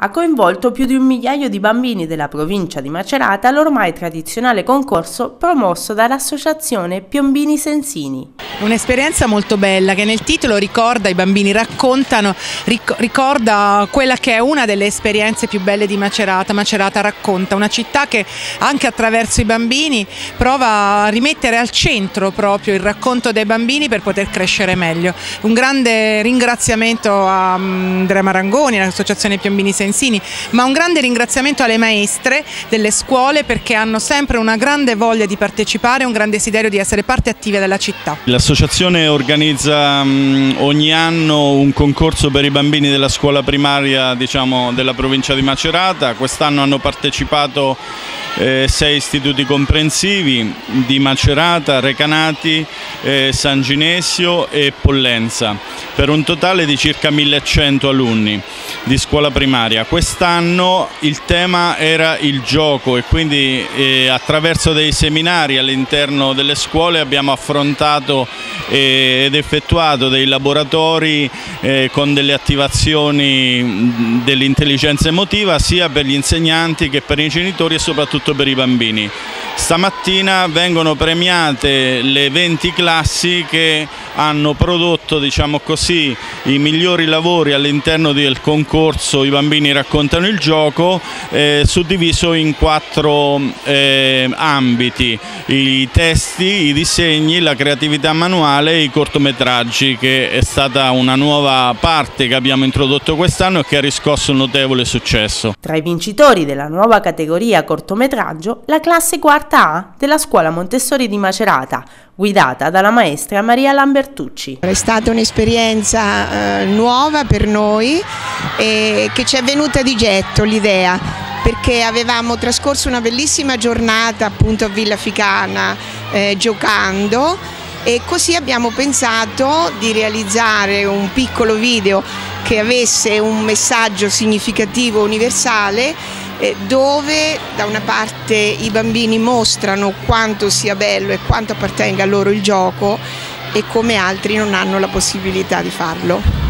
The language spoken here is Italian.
ha coinvolto più di un migliaio di bambini della provincia di Macerata all'ormai tradizionale concorso promosso dall'associazione Piombini Sensini. Un'esperienza molto bella che nel titolo ricorda, i bambini raccontano, ricorda quella che è una delle esperienze più belle di Macerata. Macerata racconta una città che anche attraverso i bambini prova a rimettere al centro proprio il racconto dei bambini per poter crescere meglio. Un grande ringraziamento a mm, Andrea Marangoni, all'Associazione Piombini Sensini, ma un grande ringraziamento alle maestre delle scuole perché hanno sempre una grande voglia di partecipare un grande desiderio di essere parte attiva della città. L'associazione organizza um, ogni anno un concorso per i bambini della scuola primaria diciamo, della provincia di Macerata, quest'anno hanno partecipato eh, sei istituti comprensivi di Macerata, Recanati, eh, San Ginesio e Pollenza per un totale di circa 1100 alunni di scuola primaria. Quest'anno il tema era il gioco e quindi eh, attraverso dei seminari all'interno delle scuole abbiamo affrontato eh, ed effettuato dei laboratori eh, con delle attivazioni dell'intelligenza emotiva sia per gli insegnanti che per i genitori e soprattutto per i bambini. Stamattina vengono premiate le 20 classi che hanno prodotto diciamo così, i migliori lavori all'interno del concorso I bambini raccontano il gioco eh, suddiviso in quattro eh, ambiti, i testi, i disegni, la creatività manuale e i cortometraggi che è stata una nuova parte che abbiamo introdotto quest'anno e che ha riscosso un notevole successo. Tra i vincitori della nuova categoria cortometraggio la classe quarta A della scuola Montessori di Macerata guidata dalla maestra Maria Lambertucci. È stata un'esperienza eh, nuova per noi e che ci è venuta di getto l'idea perché avevamo trascorso una bellissima giornata appunto a Villa Ficana eh, giocando e così abbiamo pensato di realizzare un piccolo video che avesse un messaggio significativo universale eh, dove da una parte i bambini mostrano quanto sia bello e quanto appartenga a loro il gioco e come altri non hanno la possibilità di farlo.